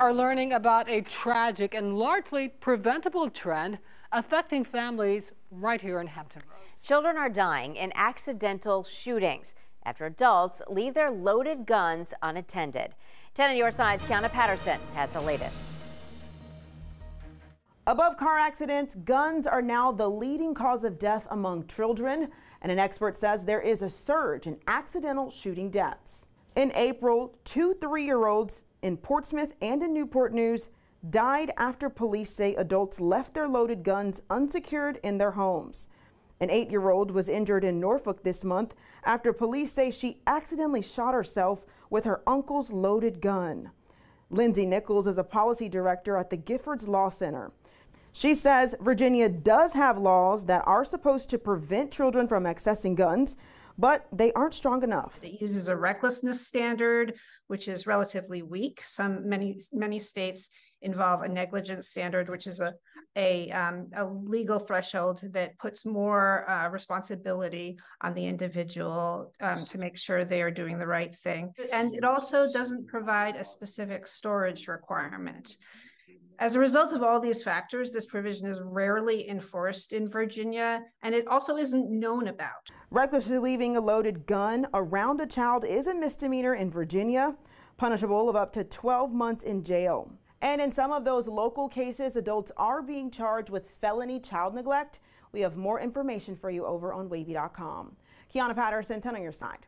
are learning about a tragic and largely preventable trend affecting families right here in Hampton Roads. Children are dying in accidental shootings after adults leave their loaded guns unattended. 10 on your side's Kiana Patterson has the latest. Above car accidents, guns are now the leading cause of death among children, and an expert says there is a surge in accidental shooting deaths. In April, two three year olds in Portsmouth and in Newport News died after police say adults left their loaded guns unsecured in their homes. An eight year old was injured in Norfolk this month after police say she accidentally shot herself with her uncle's loaded gun. Lindsay Nichols is a policy director at the Giffords Law Center. She says Virginia does have laws that are supposed to prevent children from accessing guns, but they aren't strong enough. It uses a recklessness standard, which is relatively weak. Some many many states involve a negligence standard, which is a a, um, a legal threshold that puts more uh, responsibility on the individual um, to make sure they are doing the right thing. And it also doesn't provide a specific storage requirement. As a result of all these factors, this provision is rarely enforced in Virginia, and it also isn't known about. Recklessly leaving a loaded gun around a child is a misdemeanor in Virginia, punishable of up to 12 months in jail. And in some of those local cases, adults are being charged with felony child neglect. We have more information for you over on wavy.com. Kiana Patterson, 10 on your side.